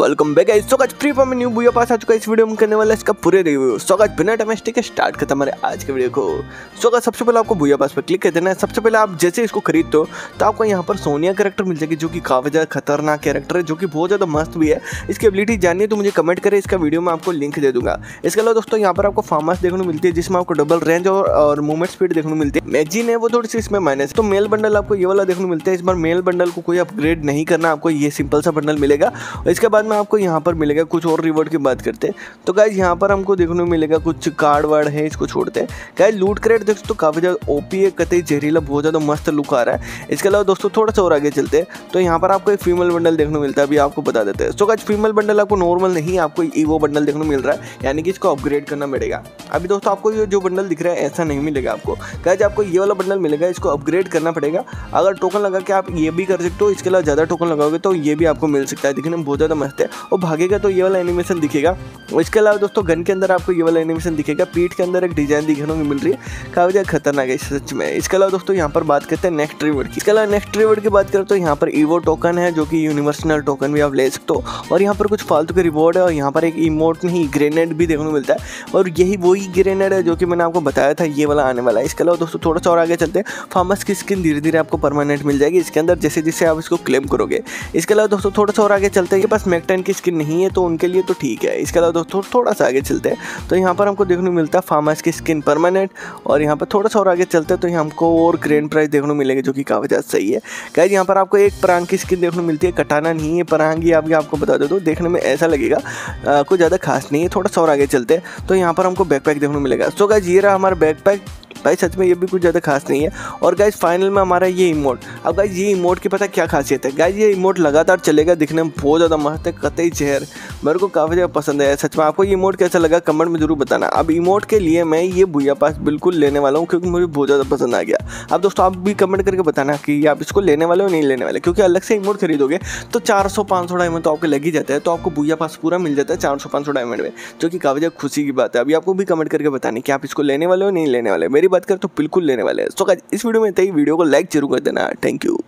Welcome back guys so guys free form new booyah pass आ चुका है। इस video में करने वाला इसका पूरे रिव्यू सो गाइस बिना वेस्ट के स्टार्ट करते हमारे आज के वीडियो को। सो गाइस सबसे पहले आपको बुया पास पर क्लिक कर देना है। सबसे पहले आप जैसे इसको खरीदते हो तो आपको यहाँ पर सोनिया कैरेक्टर मिल जाएगी जो कि काफ़ी ज़्यादा खतरनाक कैरेक्टर है जो कि बहुत ज़्यादा मस्त भी है। इसकी एबिलिटी जाननी है तो मुझे कमेंट करें इसका वीडियो में आपको लिंक दे दूँगा। इसके अलावा दोस्तों यहाँ पर आपको फार्मास देखने को मिलती है जिसमें आपको डबल रेंज और, मूवमेंट स्पीड देखने को मिलती है। मैगजीन है वो थोड़ी सी इसमें माइनस तो मेल बंडल आपको ये वाला देखने को मिलता है। इस बार मेल बंडल को कोई अपग्रेड नहीं करना आपको ये सिंपल सा बंडल मिलेगा। इसके बाद में आपको यहाँ पर मिलेगा कुछ और रिवॉर्ड की बात करते हैं। तो गाइज़ यहाँ पर हमको देखने को मिलेगा कुछ कार्ड वार्ड है, इसको छोड़ते हैं। गाइज़ लूट क्रेट देखो तो काफ़ी ज़्यादा ओपी है कतई जहरीला, बहुत ज़्यादा मस्त लुक आ रहा है। इसके अलावा दोस्तों, थोड़ा सा और आगे चलते हैं। तो यहाँ पर आपको एक फीमेल बंडल देखने को मिलता है, अभी आपको बता देते हैं। तो गाइज़ फीमेल बंडल आपको नॉर्मल नहीं, आपको ईवो बंडल देखने को मिल रहा है। यानी कि इसको अपग्रेड करना पड़ेगा अभी दोस्तों, आपको ये जो बंडल दिख रहा है, ऐसा नहीं मिलेगा आपको। गाइज़ आपको ये वाला बंडल मिलेगा, इसको अपग्रेड करना पड़ेगा। अगर टोकन लगा के आप ये भी कर सकते हो, इसके अलावा ज़्यादा टोकन लगाओगे तो ये भी आपको मिल सकता है। दिखने में बहुत ज़्यादा मस्त है। और भागेगा तो ये वाला एनिमेशन दिखेगा। इसके अलावा दोस्तों गन के अंदर आपको ये वाला एनिमेशन दिखेगा। पीठ के अंदर एक डिज़ाइन दिखने को मिल रही है। काफ़ी ज़्यादा खतरनाक है सच में। इसके अलावा दोस्तों, यहाँ पर बात करते हैं नेक्स्ट रिवर्ड की। इसके अलावा नेक्स्ट रिवर्ड की बात करें तो यहाँ पर ईवो टोकन है, जो कि यूनिवर्सल टोकन भी आप ले सकते हो। और यहाँ पर कुछ फालतू के रिवॉर्ड है और यहाँ पर एक इमोट नहीं ग्रेनेड भी देखने को मिलता है। और यही वही ग्रेनेड है जो कि मैंने आपको बताया था, ये वाला आने वाला है। इसके अलावा दोस्तों, थोड़ा सा और आगे चलते हैं। फार्मस की स्किन धीरे धीरे आपको परमानेंट मिल जाएगी। इसके अंदर जैसे जैसे आप इसको क्लेम करोगे। इसके अलावा दोस्तों, थोड़ा सा और आगे चलते हैं। पास मैकटेन की स्किन नहीं है तो उनके लिए तो ठीक है। इसके अलावा दोस्तों, थोड़ा सा आगे चलते हैं। तो यहाँ पर हमको देखने को मिलता है फार्मस की स्किन परमानेंट और यहाँ पर थोड़ा सा और आगे चलते हैं तो यहाँ हमको और ग्रैंड प्राइस देखने को मिलेंगे, जो कि काफ़ी ज़्यादा सही है। गाइज़ यहाँ पर आपको एक परांग की स्किन देखने को मिलती है। कटाना नहीं है परांग ही आपके आपको बता दो तो देखने में ऐसा लगेगा कुछ ज़्यादा खास नहीं है, थोड़ा सा और आगे चलते हैं। तो यहाँ पर हमको बैकपैक देखने को मिलेगा। सो गाइज़ ये रहा हमारा बैकपैक भाई, सच में ये भी कुछ ज़्यादा खास नहीं है। और गाइज़ फाइनल में हमारा ये इमोट अब गाइज़ ये इमोट की पता क्या खासियत है? गाइज़ ये इमोट लगातार चलेगा, दिखने में बहुत ज़्यादा मस्त है, कतई चेहर। मेरे को काफ़ी ज़्यादा पसंद है सच में। आपको ये इमोट कैसा लगा कमेंट में ज़रूर बताना। अब इमोट के लिए मैं ये भूया पास बिल्कुल लेने वाला हूँ, क्योंकि मुझे बहुत ज़्यादा पसंद आ गया। अब दोस्तों, आप भी कमेंट करके बताना कि आप इसको लेने वाले हो नहीं लेने वाले। क्योंकि अलग से इमोट खरीदोगे तो चार सौ पाँच सौ डायमंड तो आपको लग ही जाता है तो आपको भूया पास पूरा मिल जाता है चार सौ पाँच सौ डायमंड में, जो कि काफ़ी ज़्यादा खुशी की बात है। अभी आपको भी कमेंट करके बताने कि आप इसको लेने वाले हो नहीं लेने वाले मेरी बात करें तो बिल्कुल लेने वाले हैं। तो इस वीडियो में ही। वीडियो को लाइक ज़रूर कर देना। Thank you